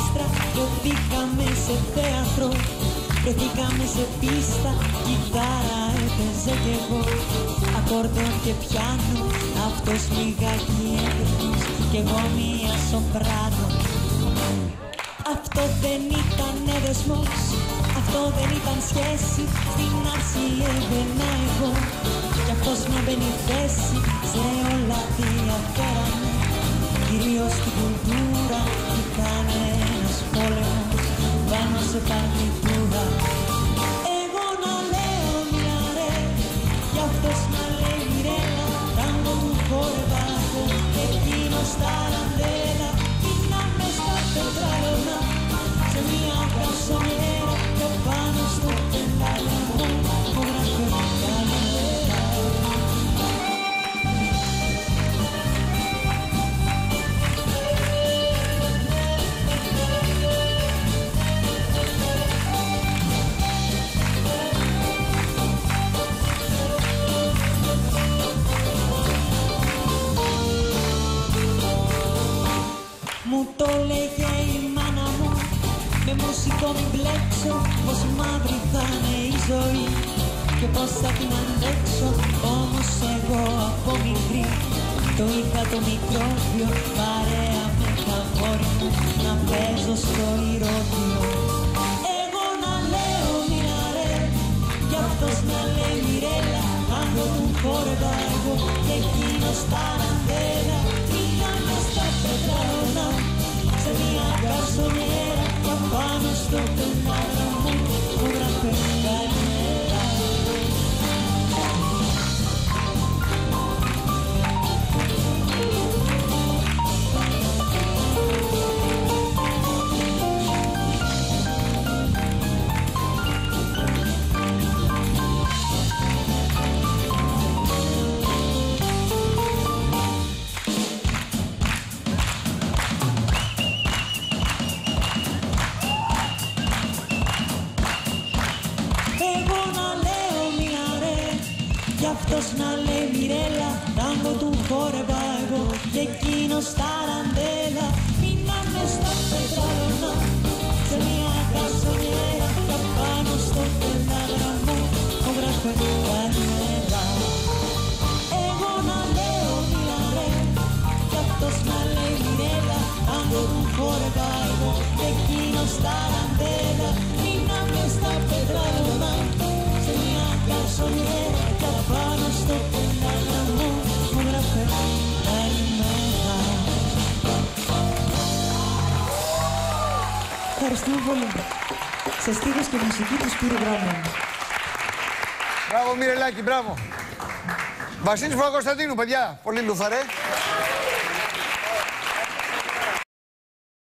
άστρα Βρεθήκαμε σε θέατρο Βρεθήκαμε σε πίστα Κιθάρα έπαιζε κι εγώ. Ακόρντεον και πιάνω Αυτός λιγάκι έντρος Κι εγώ μία σοπράνο. Αυτό δεν ήταν δεσμός Αυτό δεν ήταν σχέση Στην άρση έβαινα εγώ. Κι αυτός μια μπαίνει θέση Σε όλα διαφέραμε Κυρίως στην κουλτούρα Πάνω Με μουσικό μην μπλέξω Πως μαύρη θα είναι η ζωή Και πως θα την αντέξω Όμως εγώ από μικρή Το είχα το μικρόβιο Παρέα με τα γόρι μου Να παίζω στο ηρώδιο Εγώ να λέω μια ρε Κι αυτός να λέει μοιρέλα Άνω του χόρευα εγώ Και εκείνος τα πάνω στο πεντάγραμμο Κι αυτός να λέει μοιρέλα Τάγκο του χόρευα εγώ Και εκείνος τα ραντέλα Μείναμε στα πετράλωνα Σε μια κασονιέρα Και πάνω στο πεντάγραμμο Ο γράφε καλημέρα Εγώ να λέω μια ρε Κι αυτός να λέει μοιρέλα Τάγκο του χόρευα εγώ Και εκείνος τα Ευχαριστούμε πολύ. Σε στίχους και μουσική του Σπύρου Δράμου. Μπράβο, Μιρελάκη, μπράβο. Βασίλης Παπακοσταντίνου, παιδιά. Πολύ λουφαρέ.